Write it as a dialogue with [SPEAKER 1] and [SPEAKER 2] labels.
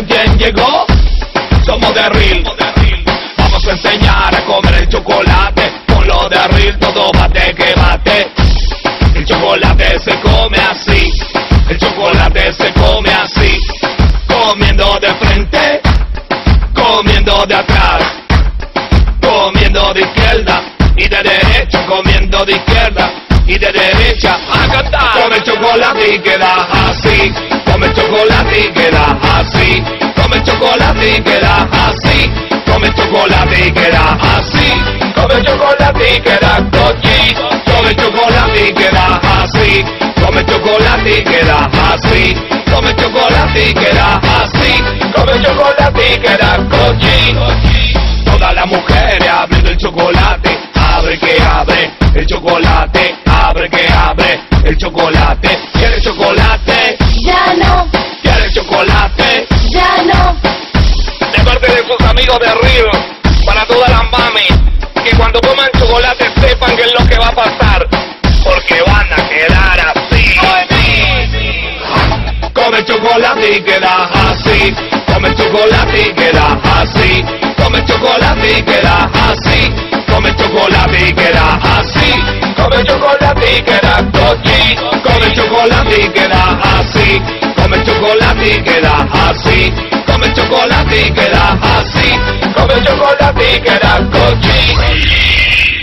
[SPEAKER 1] llegó, somos de Real. Vamos a enseñar a comer el chocolate. Con lo de Real todo bate que bate. El chocolate se come así. El chocolate se come así. Comiendo de frente, comiendo de atrás. Comiendo de izquierda y de derecha. Comiendo de izquierda y de derecha. A cantar. Come chocolate y queda así. Come chocolate y queda así. Come chocolate y queda así. Come chocolate y queda así. Come chocolate y queda cochi. Come chocolate y queda así. Come chocolate y queda así. Come chocolate y queda así. Come chocolate y queda cochi. Todas las mujeres coman chocolate sepan qué es lo que va a pasar, porque van a quedar así. Come chocolate y queda así, come chocolate y queda así, come chocolate y queda así, come chocolate y queda así, come chocolate y queda cochi, come chocolate y queda así, come chocolate y queda así, come chocolate y queda así, come chocolate y queda cochi.